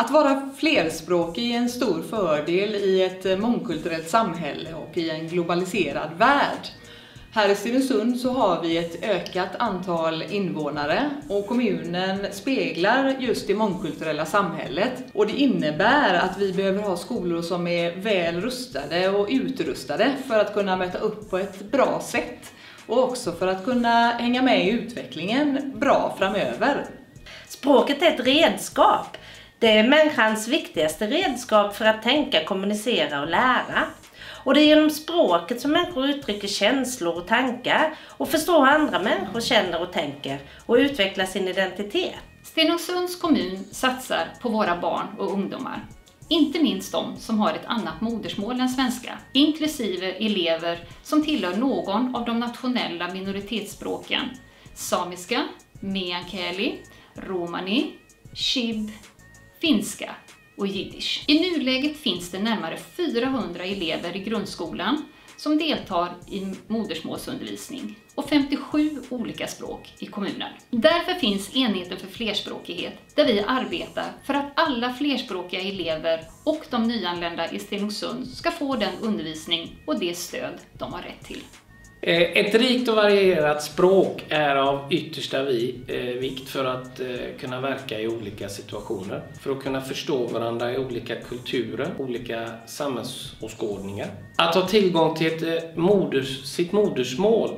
Att vara flerspråkig är en stor fördel i ett eh, mångkulturellt samhälle och i en globaliserad värld. Här i Stenungsund så har vi ett ökat antal invånare och kommunen speglar just det mångkulturella samhället. Och det innebär att vi behöver ha skolor som är väl rustade och utrustade för att kunna möta upp på ett bra sätt. Och också för att kunna hänga med i utvecklingen bra framöver. Språket är ett redskap. Det är människans viktigaste redskap för att tänka, kommunicera och lära. Och det är genom språket som människor uttrycker känslor och tankar och förstår hur andra människor känner och tänker och utvecklar sin identitet. Stenungsunds kommun satsar på våra barn och ungdomar. Inte minst de som har ett annat modersmål än svenska, inklusive elever som tillhör någon av de nationella minoritetsspråken samiska, meänkieli, romani, shib, finska och jiddisch. I nuläget finns det närmare 400 elever i grundskolan som deltar i modersmålsundervisning och 57 olika språk i kommunen. Därför finns enheten för flerspråkighet där vi arbetar för att alla flerspråkiga elever och de nyanlända i Stenungsund ska få den undervisning och det stöd de har rätt till. Eh, ett rikt och varierat språk är av yttersta eh, vikt för att eh, kunna verka i olika situationer. För att kunna förstå varandra i olika kulturer, olika samhällsåskådningar. Att ha tillgång till ett moders, sitt modersmål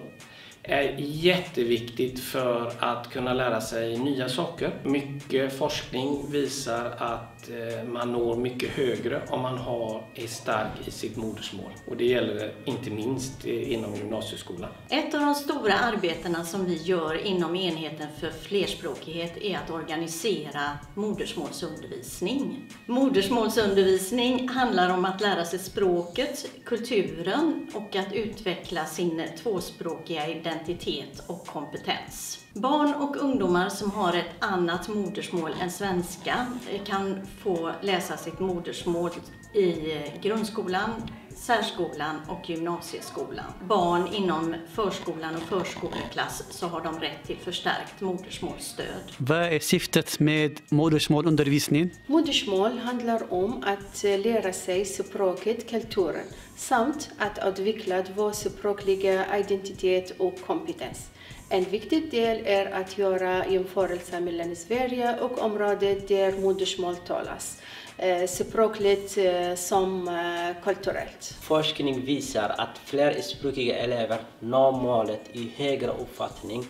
är jätteviktigt för att kunna lära sig nya saker. Mycket forskning visar att eh, man når mycket högre om man har, är stark i sitt modersmål. Och det gäller inte minst eh, inom gymnasieskolan. Ett av de stora arbetena som vi gör inom enheten för flerspråkighet är att organisera modersmålsundervisning. Modersmålsundervisning handlar om att lära sig språket, kulturen och att utveckla sin tvåspråkiga identitet identitet och kompetens. Barn och ungdomar som har ett annat modersmål än svenska kan få läsa sitt modersmål i grundskolan, särskolan och gymnasieskolan. Barn inom förskolan och förskoleklass så har de rätt till förstärkt modersmålsstöd. Vad är syftet med modersmålundervisning? Modersmål handlar om att lära sig språket, kulturen samt att utveckla tvåspråkliga identitet och kompetens. En viktig del är att göra jämförelser mellan Sverige och området där modersmål talas. Eh, språkligt eh, som eh, kulturellt. Forskning visar att flerspråkiga elever når målet i högre uppfattning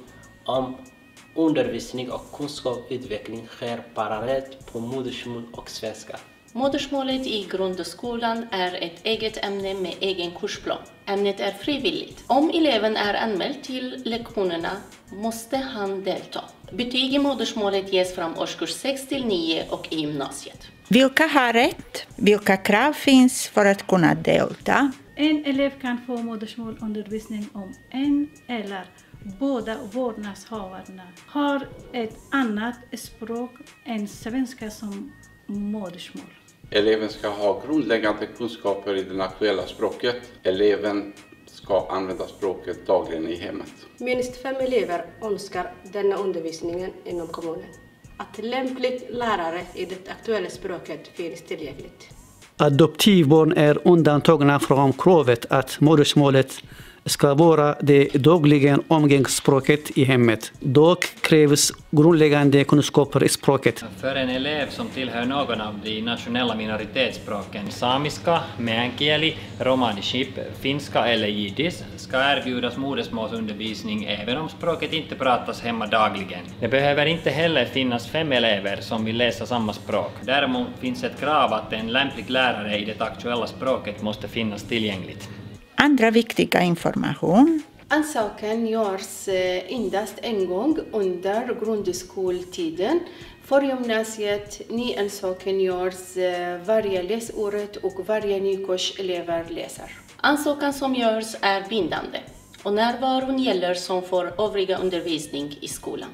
om undervisning och kunskapsutveckling sker parallellt på modersmål och svenska. Modersmålet i grundskolan är ett eget ämne med egen kursplan. Ämnet är frivilligt. Om eleven är anmäld till lektionerna måste han delta. Betyg i modersmålet ges från årskurs 6 till 9 och i gymnasiet. Vilka har rätt? Vilka krav finns för att kunna delta? En elev kan få modersmålundervisning om en eller båda vårdnadshavarna har ett annat språk än svenska som modersmål. Eleven ska ha grundläggande kunskaper i det aktuella språket. Eleven ska använda språket dagligen i hemmet. Minst fem elever önskar denna undervisningen inom kommunen. Att lämplig lärare i det aktuella språket finns tillgängligt. Adoptivbarn är undantagna från kravet att modersmålet ska vara det dagliga omgångsspråket i hemmet. Dock krävs grundläggande kunskaper i språket. För en elev som tillhör någon av de nationella minoritetsspråken samiska, meänkieli, romani chib, finska eller jiddisch ska erbjudas modersmålsundervisning även om språket inte pratas hemma dagligen. Det behöver inte heller finnas fem elever som vill läsa samma språk. Däremot finns ett krav att en lämplig lärare i det aktuella språket måste finnas tillgängligt. Andra viktiga information. Ansökan görs eh, endast en gång under grundskoltiden. För gymnasiet, nyansökan görs eh, varje läsåret och varje ny kurs elever läser. Ansökan som görs är bindande och närvaron gäller som för övriga undervisning i skolan.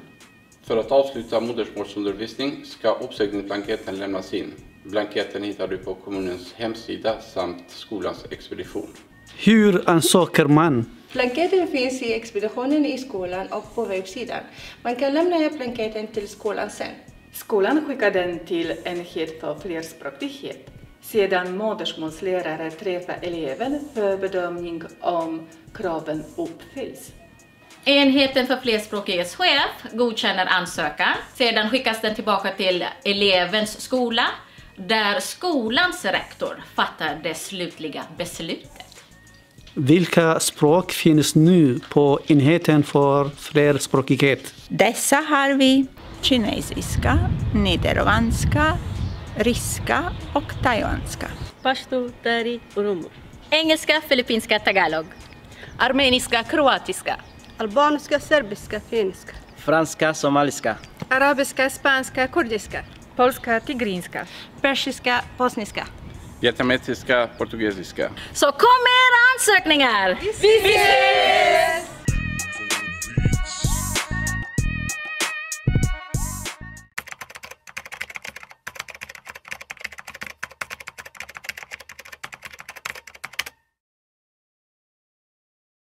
För att avsluta modersmålsundervisning ska uppsägningsblanketten lämnas in. Blanketten hittar du på kommunens hemsida samt skolans expedition. Hur ansöker man? Blanketten finns i expeditionen i skolan och på webbsidan. Man kan lämna blanketten till skolan sen. Skolan skickar den till enhet för flerspråkighet. Sedan modersmålslärare träffar eleven för bedömning om kraven uppfylls. Enheten för flerspråkighetschef godkänner ansökan. Sedan skickas den tillbaka till elevens skola där skolans rektor fattar det slutliga beslutet. Vilka språk finns nu på enheten för flerspråkighet? Dessa har vi kinesiska, nederländska, ryska och taiwanska. Pashto, dari, urumu. Engelska, filippinska, tagalog. Armeniska, kroatiska. Albanska, serbiska, finska. Franska, somaliska. Arabiska, spanska, kurdiska. Polska, tigrinska. Persiska, bosniska. Vietnamesiska, portugisiska. Så kom med era ansökningar! Vi ses!